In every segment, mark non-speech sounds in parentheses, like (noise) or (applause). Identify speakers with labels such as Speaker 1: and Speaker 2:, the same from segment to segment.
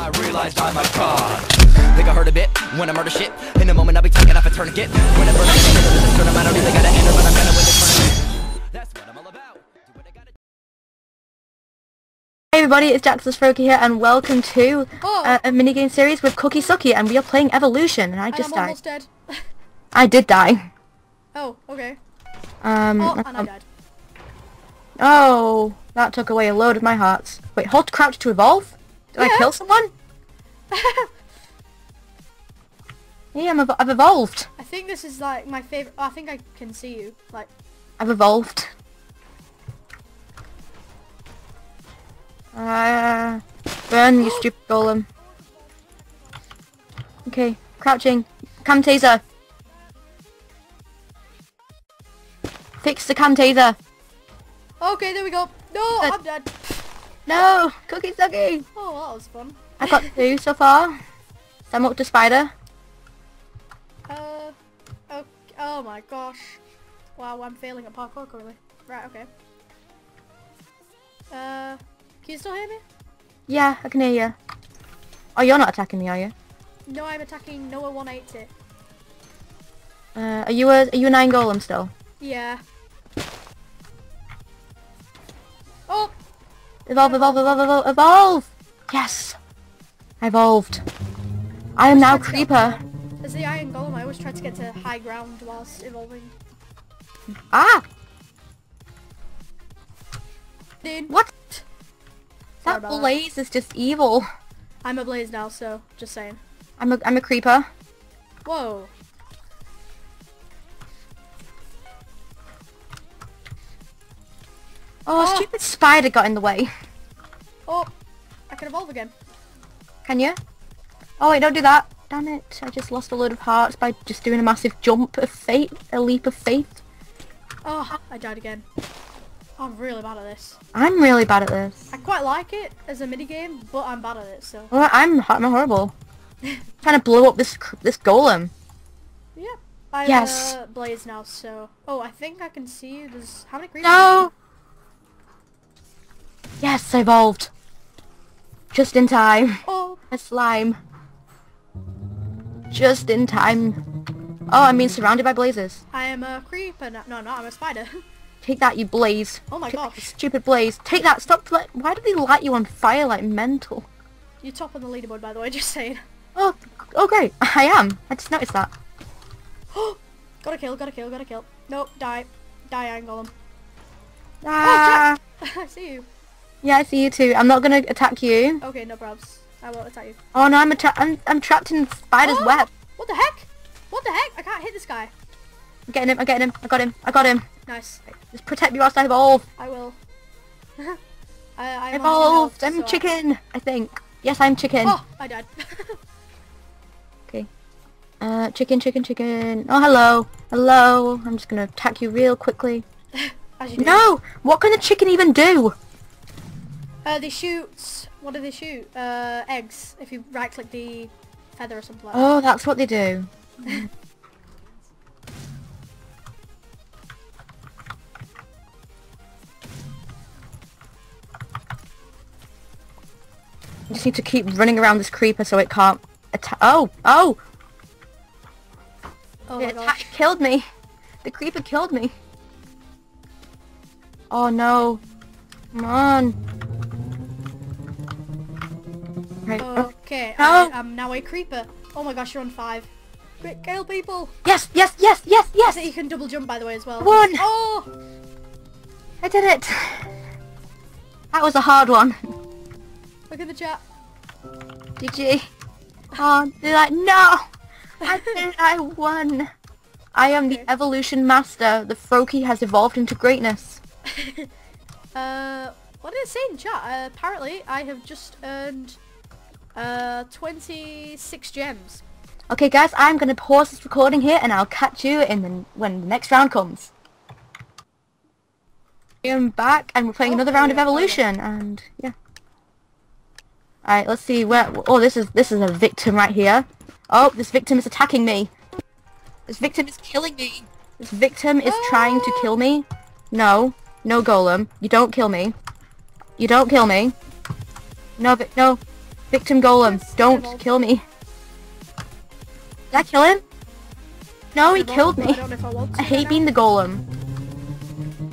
Speaker 1: I realized I'm a god. Think I heard a bit when I murder shit. In a moment, I'll be taking off a tourniquet. Whenever I'm in the middle of this tournament, I don't really gotta enter, but I'm gonna win the tournament. That's what I'm all about. Do what I gotta
Speaker 2: Hey everybody, it's Jaxus Froki here, and welcome to
Speaker 3: Oh.
Speaker 2: uh, a minigame series with Cookie Sucky, and we are playing Evolution, and I just
Speaker 3: I'm
Speaker 2: died.
Speaker 3: dead.
Speaker 2: I did die.
Speaker 3: oh, okay.
Speaker 2: Um,
Speaker 3: Oh, and I
Speaker 2: um,
Speaker 3: died.
Speaker 2: oh, that took away a load of my hearts. Wait, hold crouch to evolve? Did I kill someone? (laughs) Yeah, I'm ev- I've evolved.
Speaker 3: I think this is like my favorite. I think I can see you. Like,
Speaker 2: I've evolved. Uh, burn, you stupid golem. Okay, crouching. Camtasia. Fix the Camtasia.
Speaker 3: okay, there we go. No,
Speaker 2: Uh,
Speaker 3: I'm dead.
Speaker 2: No, cookie sucky.
Speaker 3: Oh, that was fun.
Speaker 2: I got two so far. So I'm up to spider.
Speaker 3: Uh, oh, oh my gosh. Wow, I'm failing at parkour currently. Right, okay. Uh, can you still hear me?
Speaker 2: Yeah, I can hear you. Oh, you're not attacking me, are you?
Speaker 3: No, I'm attacking Noah 180.
Speaker 2: Uh, are you a are you a nine golem still?
Speaker 3: Yeah.
Speaker 2: Evolve, evolve, evolve, evolve, evolve! Yes! I evolved. I am now creeper.
Speaker 3: as the Iron Golem, I always try to get to high ground whilst evolving.
Speaker 2: Ah!
Speaker 3: Dude,
Speaker 2: What?
Speaker 3: Sorry
Speaker 2: That
Speaker 3: that.
Speaker 2: blaze is just evil.
Speaker 3: I'm a blaze now, so just saying.
Speaker 2: I'm a I'm a creeper.
Speaker 3: Whoa.
Speaker 2: Oh,
Speaker 3: Ah.
Speaker 2: stupid spider got in the way.
Speaker 3: Oh, I can evolve again.
Speaker 2: Can you? Oh wait, don't do that. Damn it! I just lost a load of hearts by just doing a massive jump of fate, a leap of faith.
Speaker 3: Oh, I died again. I'm really bad at this.
Speaker 2: I'm really bad at this.
Speaker 3: I quite like it as a minigame, but I'm bad at it, so.
Speaker 2: Well, I'm I'm horrible. (laughs) trying to blow up this this golem.
Speaker 3: Yeah. I'm
Speaker 2: Yes.
Speaker 3: uh, blaze now, so. Oh, I think I can see you. There's. How many creepers?
Speaker 2: No. Yes, I evolved. Just in time.
Speaker 3: Oh,
Speaker 2: A slime. Just in time. Oh, I mean surrounded by blazes.
Speaker 3: I am a creeper now. No, no, I'm a spider. (laughs)
Speaker 2: Take that, you blaze.
Speaker 3: Oh my
Speaker 2: Take
Speaker 3: gosh.
Speaker 2: Stupid blaze. Take that. Stop. Let, why do they light you on fire like mental?
Speaker 3: You're top on the leaderboard, by the way, (laughs) just saying.
Speaker 2: Oh, oh great. I am. I just noticed that. (gasps)
Speaker 3: gotta kill, gotta kill, gotta kill. Nope, die. Die, Iron Golem.
Speaker 2: Ah. (laughs)
Speaker 3: I see you.
Speaker 2: Yeah, I see you too. I'm not gonna attack you.
Speaker 3: Okay, no probs. I won't attack you.
Speaker 2: Oh no, I'm I'm, I'm trapped in spider's
Speaker 3: Oh,
Speaker 2: web.
Speaker 3: What the heck? What the heck? I can't hit this guy.
Speaker 2: I'm getting him. I'm getting him. I got him. I got him.
Speaker 3: Nice.
Speaker 2: Just protect me whilst I evolve.
Speaker 3: I will. (laughs) I, I
Speaker 2: Evolved. I'm chicken. I think. Yes, I'm chicken.
Speaker 3: Oh, I died. (laughs)
Speaker 2: Okay. Uh, chicken, chicken, chicken. Oh, hello. Hello. I'm just gonna attack you real quickly. (laughs)
Speaker 3: As you do.
Speaker 2: No! What can the chicken even do?
Speaker 3: Uh, they shoot. What do they shoot? Uh, eggs. If you right click the feather or something like that.
Speaker 2: Oh, that's what they do. (laughs) I just need to keep running around this creeper so it can't attack. Oh! Oh!
Speaker 3: Oh my
Speaker 2: It killed me. The creeper killed me. Oh no. Come on. Right.
Speaker 3: Okay,
Speaker 2: No.
Speaker 3: I am now a creeper. Oh my gosh, you're on five. Quick, kill people.
Speaker 2: Yes, yes, yes, yes, yes!
Speaker 3: So you can double jump, by the way, as well.
Speaker 2: One.
Speaker 3: Oh!
Speaker 2: I did it! That was a hard one.
Speaker 3: Look at the chat.
Speaker 2: GG. Oh, did I? No! I did I won! I am the evolution master. The Froki has evolved into greatness. (laughs)
Speaker 3: Uh, what did it say in chat? Uh, apparently, I have just earned uh 26 gems.
Speaker 2: Okay guys, I'm gonna pause this recording here and I'll catch you in the, when the next round comes. I'm back and we're playing
Speaker 3: Oh,
Speaker 2: another round of
Speaker 3: yeah, yeah.
Speaker 2: evolution and yeah. Alright, let's see where oh this is this is a victim right here. Oh, this victim is attacking me. This victim is killing me. This victim is trying to kill me. No. No golem. You don't kill me. You don't kill me. No, no. Victim golem, don't kill me. Did I kill him? No, he killed me.
Speaker 3: I don't know if I want
Speaker 2: I
Speaker 3: to
Speaker 2: hate being the golem.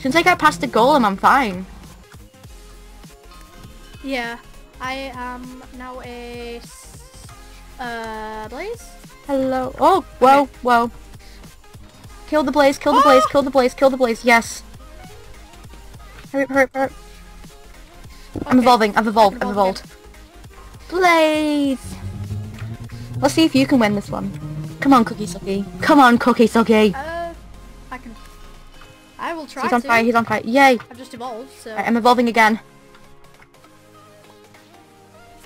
Speaker 2: Since I got past the golem, I'm fine.
Speaker 3: Yeah, I am now a uh blaze.
Speaker 2: Hello. Oh, whoa,
Speaker 3: Okay.
Speaker 2: whoa. Kill the blaze, kill the blaze, (gasps) kill the blaze, kill the blaze. Yes. Hurry, hurry, hurry. I'm evolving. I've evolved. I've evolved. Blaze. Let's see if you can win this one. Come on, Cookie Sucky. Come on, Cookie Sucky.
Speaker 3: Uh, I can. I will try
Speaker 2: He's on
Speaker 3: to.
Speaker 2: fire. He's on fire. Yay.
Speaker 3: I've just evolved, so.
Speaker 2: Right, I'm evolving again.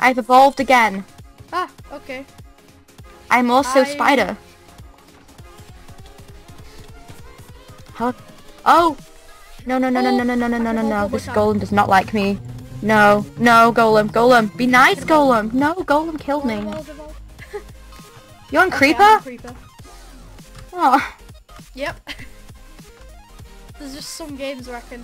Speaker 2: I've evolved again.
Speaker 3: Ah, okay.
Speaker 2: I'm also
Speaker 3: I-
Speaker 2: spider. How? Oh! No, no, no, no, no, no, no, no, no, no, no. This golem does not like me. No, no, golem, golem. Be nice, golem. No, golem killed me. (laughs) You on
Speaker 3: Okay,
Speaker 2: creeper?
Speaker 3: Creeper.
Speaker 2: Oh,
Speaker 3: Yep. (laughs) there's just some games where I can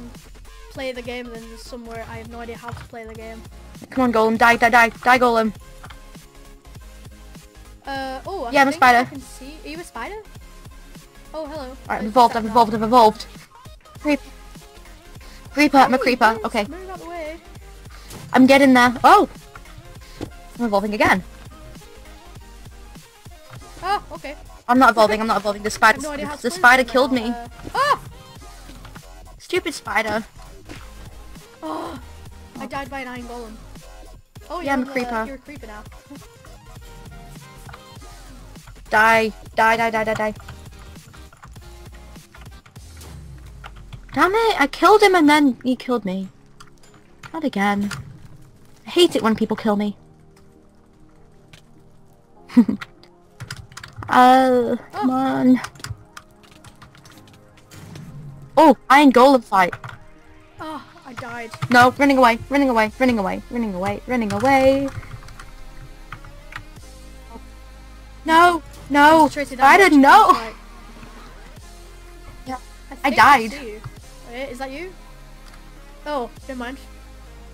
Speaker 3: play the game, and then there's some where I have no idea how to play the game.
Speaker 2: come on, golem. Die, die, die. Die, golem.
Speaker 3: Uh, oh, I
Speaker 2: Yeah, I'm a spider.
Speaker 3: I can see. Are you a spider? Oh, hello.
Speaker 2: Alright, I've evolved, I've evolved. I've evolved. Creeper. Creeper, I'm a
Speaker 3: Hey,
Speaker 2: creeper.
Speaker 3: yes,
Speaker 2: Okay, I'm getting there. Oh! I'm evolving again.
Speaker 3: Oh, okay.
Speaker 2: I'm not evolving, I'm not evolving. The spider,
Speaker 3: no idea
Speaker 2: the spider killed me.
Speaker 3: Uh, ah!
Speaker 2: Stupid spider.
Speaker 3: Oh, (gasps) I died by an iron golem. Oh,
Speaker 2: Yeah, I'm a creeper.
Speaker 3: Uh, you're a creeper now.
Speaker 2: Die. Die, die, die, die, die. Damn it, I killed him and then he killed me. Not again. Hate it when people kill me. (laughs) uh, come
Speaker 3: Oh.
Speaker 2: on. Oh, iron golem fight.
Speaker 3: Oh, I died.
Speaker 2: No, running away, running away, running away, running away, running away. No, no,
Speaker 3: I
Speaker 2: didn't
Speaker 3: know. like-
Speaker 2: Yeah,
Speaker 3: I,
Speaker 2: I died.
Speaker 3: Wait, is that you? Oh, never mind.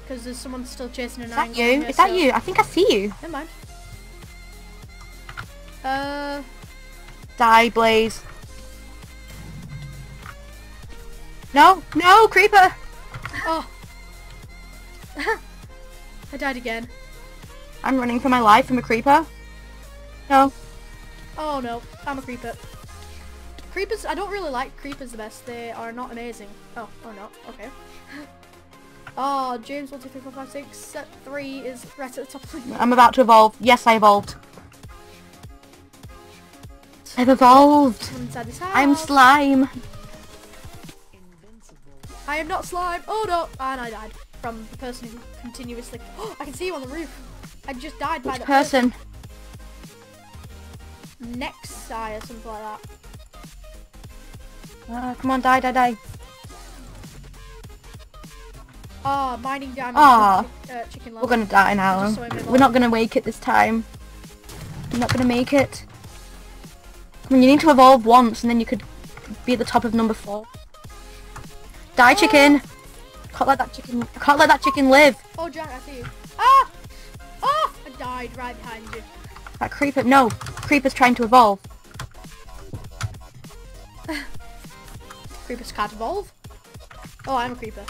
Speaker 3: Because there's someone still chasing an
Speaker 2: Is that you?
Speaker 3: here,
Speaker 2: Is that
Speaker 3: so-
Speaker 2: you? I think I see you.
Speaker 3: Never mind. Uh,
Speaker 2: Die, Blaze. No, no, creeper.
Speaker 3: oh. (laughs) I died again.
Speaker 2: I'm running for my life from a creeper. No.
Speaker 3: Oh no, I'm a creeper. Creepers, I don't really like creepers the best. They are not amazing. Oh, or not. Okay. (laughs) Oh, James, 1, 2, 3, 4, 5, 6, set 3 is right at the top of the
Speaker 2: I'm about to evolve. Yes, I evolved. I've evolved.
Speaker 3: Someone inside this house.
Speaker 2: I'm slime.
Speaker 3: I am not slime. Oh no, and I died from the person who continuously. Oh, (gasps) I can see you on the roof. I just died by the
Speaker 2: person?
Speaker 3: next side or something like that.
Speaker 2: Ah, come on, die, die, die.
Speaker 3: Oh, mining.
Speaker 2: Ah.
Speaker 3: Uh, chicken
Speaker 2: We're gonna die now.
Speaker 3: So
Speaker 2: We're not gonna make it this time. We're not gonna make it. Come on, you need to evolve once and then you could be at the top of number four. Die, chicken! Can't let that chicken. Can't let that chicken live.
Speaker 3: Oh, Jack, I see you. Ah! Ah! I died right behind you.
Speaker 2: That creeper. No, creeper's trying to evolve. (laughs)
Speaker 3: Creepers can't evolve. Oh, I'm a creeper.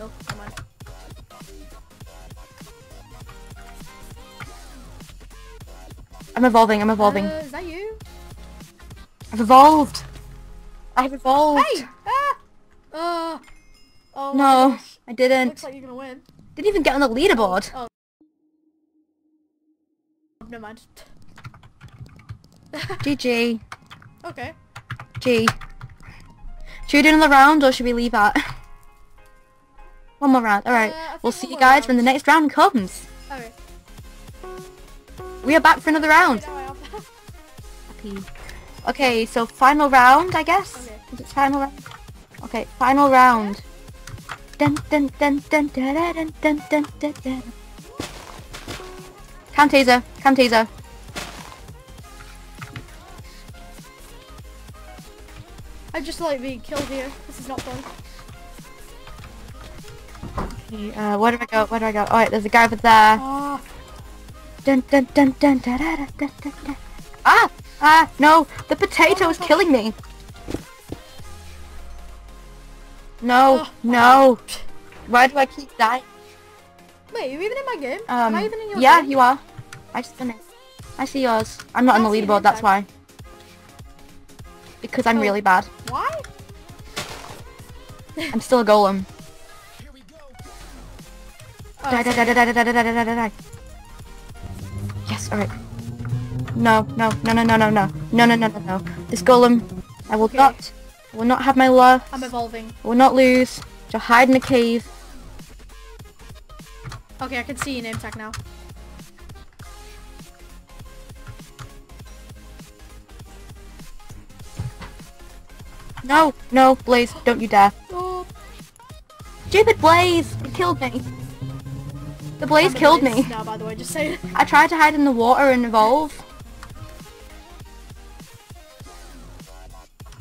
Speaker 3: Oh, come on.
Speaker 2: I'm evolving. I'm evolving.
Speaker 3: Uh, is that you?
Speaker 2: I've evolved. I've evolved.
Speaker 3: Hey! Ah! Oh. Oh.
Speaker 2: No. I didn't.
Speaker 3: Looks like you're gonna win.
Speaker 2: Didn't even get on the leaderboard.
Speaker 3: Oh. Never mind. (laughs)
Speaker 2: GG.
Speaker 3: Okay.
Speaker 2: G. Should we do another round or should we leave that? (laughs) One more round. Alright.
Speaker 3: Uh,
Speaker 2: we'll see you guys when the next round comes. We are back for another round.
Speaker 3: Now I am.
Speaker 2: Happy. Okay, so final round, I guess.
Speaker 3: Okay.
Speaker 2: Is it final round? Okay, final round. Dun dun dun dun dun dun dun dun dun dun dun. Camtasia, cam taser.
Speaker 3: I just like being killed here. This is not fun.
Speaker 2: Uh, where do I go? Where do I go? Alright, there's a guy over there.
Speaker 3: Oh,
Speaker 2: Dun dun dun dun da da da. Ah! Ah! No! The potato
Speaker 3: Oh
Speaker 2: is killing me! No!
Speaker 3: Oh.
Speaker 2: No! Why do I keep dying?
Speaker 3: wait, are you even in my game?
Speaker 2: Um,
Speaker 3: Am I even in your
Speaker 2: yeah,
Speaker 3: game?
Speaker 2: you are. I just finished. I see yours. I'm not on the
Speaker 3: Can't see your
Speaker 2: leaderboard, that's why. Because I'm
Speaker 3: Oh.
Speaker 2: really bad.
Speaker 3: Why?
Speaker 2: I'm still a golem. Die, die, die, die, die, die, die, die, die, die. Yes, alright. No, no, no, no, no, no, no. No, no, no, no, no. This golem, I will
Speaker 3: Okay.
Speaker 2: not, I will not have my love.
Speaker 3: I'm evolving.
Speaker 2: I will not lose. To hide in a cave.
Speaker 3: Okay, I can see your name tag now.
Speaker 2: No, no, Blaze, don't you dare.
Speaker 3: Oh,
Speaker 2: Stupid Blaze! It killed me. The Blaze
Speaker 3: I'm
Speaker 2: killed
Speaker 3: Blaze
Speaker 2: me.
Speaker 3: Now, by the way, just saying.
Speaker 2: I tried to hide in the water and evolve.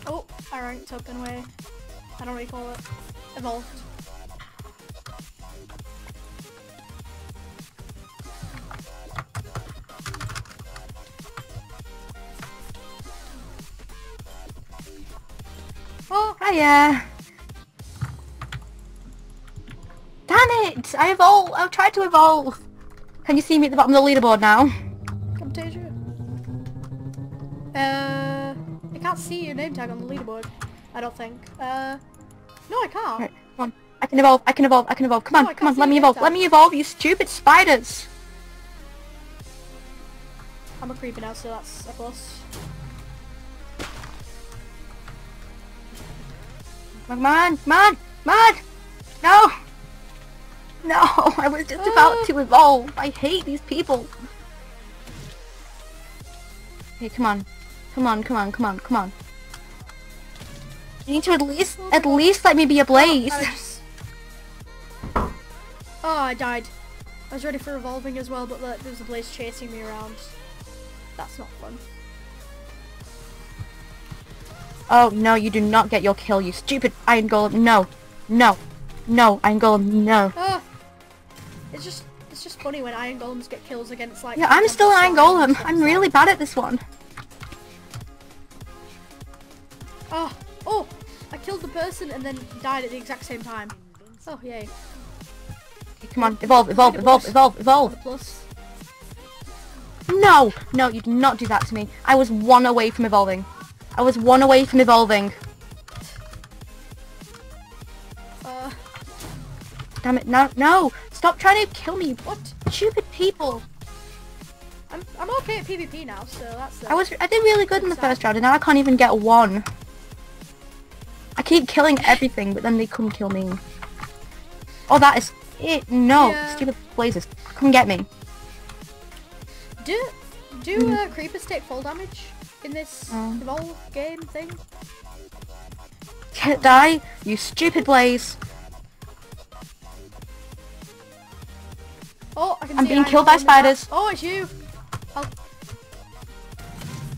Speaker 3: Oh, I ranked up in way. I don't recall it. Evolved. Oh,
Speaker 2: Hiya. It! I evolve. I've tried to evolve! Can you see me at the bottom of the leaderboard now?
Speaker 3: Camtasia. Uh, I can't see your name tag on the leaderboard. I don't think. Uh, no, I can't.
Speaker 2: Right, come on. I can evolve, I can evolve, I can evolve. Come on,
Speaker 3: No,
Speaker 2: come on, let me evolve,
Speaker 3: name
Speaker 2: let me evolve, you stupid spiders!
Speaker 3: I'm a creeper now, so that's a plus.
Speaker 2: Come on, come on, come on! No! (laughs) No, I was just about to evolve. I hate these people. Hey, come on. Come on, come on, come on, come on. You need to at least, at least let me be a blaze.
Speaker 3: I just... Oh, I died. I was ready for evolving as well, but the, there was a blaze chasing me around. That's not fun.
Speaker 2: Oh, no, you do not get your kill, you stupid iron golem. No, no, no, iron golem, no.
Speaker 3: It's just, it's just funny when iron golems get kills against like.
Speaker 2: Yeah, I'm still an iron
Speaker 3: example, slime and
Speaker 2: golem. I'm really bad at this one.
Speaker 3: Oh, oh! I killed the person and then died at the exact same time. Oh, yay.
Speaker 2: Come on, evolve, evolve, evolve, evolve, evolve.
Speaker 3: plus.
Speaker 2: No, no, you did not do that to me. I was one away from evolving. I was one away from evolving.
Speaker 3: Uh,
Speaker 2: Damn it, no, no! Stop trying to kill me,
Speaker 3: what?
Speaker 2: stupid people!
Speaker 3: I'm, I'm okay at PvP now, so that's.
Speaker 2: I was, I did really good in the first round, and now I can't even get one. I keep killing everything, but then they come kill me. Oh, that is it. No,
Speaker 3: Yeah.
Speaker 2: stupid blazes, come get me.
Speaker 3: Do do uh, creepers take full damage in this
Speaker 2: Um.
Speaker 3: evolve game thing?
Speaker 2: Can't die, you stupid blaze.
Speaker 3: Oh, I can
Speaker 2: I'm being killed by
Speaker 3: golem in that.
Speaker 2: spiders.
Speaker 3: Oh, it's you. I'll...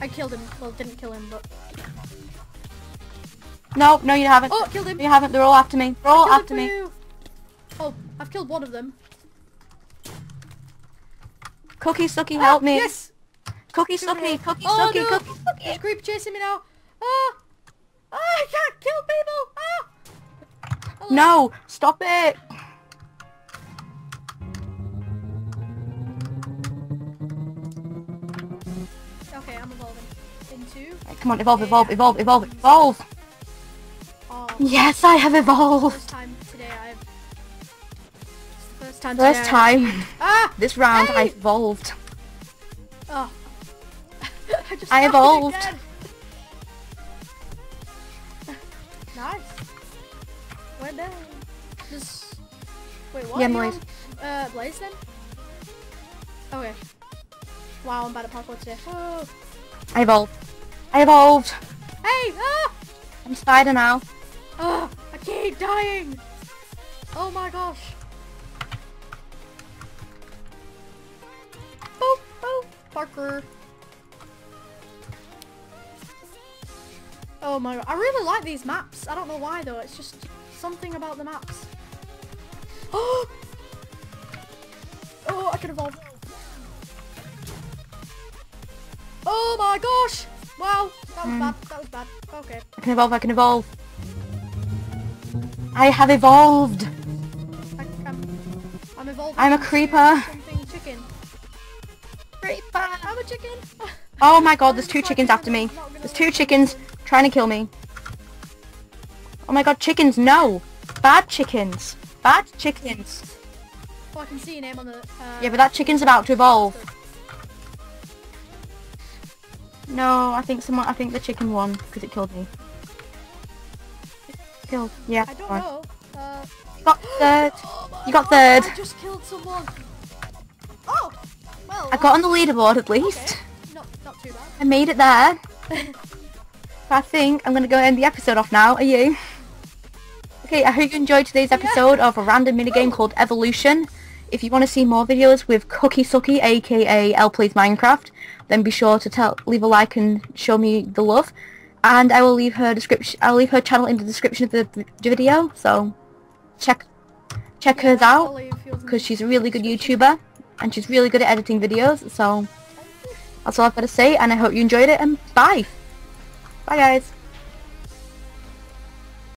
Speaker 3: I killed him. Well, didn't kill him, but
Speaker 2: No, no, you haven't.
Speaker 3: oh, killed him.
Speaker 2: You haven't. They're all after me. They're all after me.
Speaker 3: you. Oh, I've killed one of them.
Speaker 2: Cookie Sucky, help
Speaker 3: Ah,
Speaker 2: me.
Speaker 3: Yes.
Speaker 2: Cookie Sucky, Cookie
Speaker 3: Oh,
Speaker 2: Sucky,
Speaker 3: no.
Speaker 2: Cookie
Speaker 3: There's a
Speaker 2: Sucky.
Speaker 3: creep chasing me now. Ah. Ah, I can't kill people. Ah.
Speaker 2: No, stop it.
Speaker 3: Into.
Speaker 2: Right, come on, evolve, evolve, evolve, evolve, evolve.
Speaker 3: Oh,
Speaker 2: Yes, I have evolved.
Speaker 3: first time today I've. First time.
Speaker 2: First
Speaker 3: today I've-
Speaker 2: time
Speaker 3: Ah.
Speaker 2: this round I evolved.
Speaker 3: Oh. (laughs) I just
Speaker 2: I evolved.
Speaker 3: nice. We're done. Just wait. What?
Speaker 2: Yeah, Blaze.
Speaker 3: Uh, Blaze then. Okay. Wow, I'm bad at parkour today. Whoa.
Speaker 2: I evolved. I evolved.
Speaker 3: Hey! Ah!
Speaker 2: I'm spider now.
Speaker 3: Oh, I keep dying. Oh my gosh. Boop, boop. Parkour. Oh my god. I really like these maps. I don't know why though. It's just something about the maps. Oh! (gasps) oh, I can evolve. Oh my gosh! Wow, that was bad. That was bad. Okay.
Speaker 2: I can evolve, I can evolve. I have evolved.
Speaker 3: I, I'm, I'm evolving.
Speaker 2: I'm a creeper.
Speaker 3: Chicken.
Speaker 2: Creeper.
Speaker 3: I'm a chicken.
Speaker 2: Oh my god, (laughs) there's two chickens after me.
Speaker 3: I'm not gonna
Speaker 2: There's two chickens trying to kill me. Oh my god, chickens, no! Bad chickens. Bad chickens.
Speaker 3: Oh, I can see your name on the. Uh,
Speaker 2: Yeah, but that chicken's about to evolve. No, I think someone, I think the chicken won because it killed me. Killed. Yeah.
Speaker 3: I don't know. Uh,
Speaker 2: got (gasps) third.
Speaker 3: oh
Speaker 2: You got
Speaker 3: God,
Speaker 2: third.
Speaker 3: I just killed someone. Oh, well.
Speaker 2: I got on the leaderboard at least.
Speaker 3: Okay. Not, not too bad.
Speaker 2: I made it there. (laughs) I think I'm gonna go end the episode off now. Are you? (laughs) Okay, I hope you enjoyed today's episode of a random minigame called Evolution. If you want to see more videos with Cookie Sucky, aka LPlays Minecraft, then be sure to tell, leave a like and show me the love. And I will leave her description. I'll leave her channel in the description of the video. So check check hers out
Speaker 3: leave yours in
Speaker 2: because she's a really good. YouTuber and she's really good at editing videos. So that's all I've got to say, and I hope you enjoyed it. And bye. Bye, guys.